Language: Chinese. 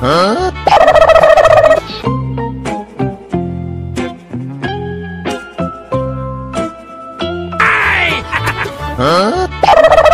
嗯。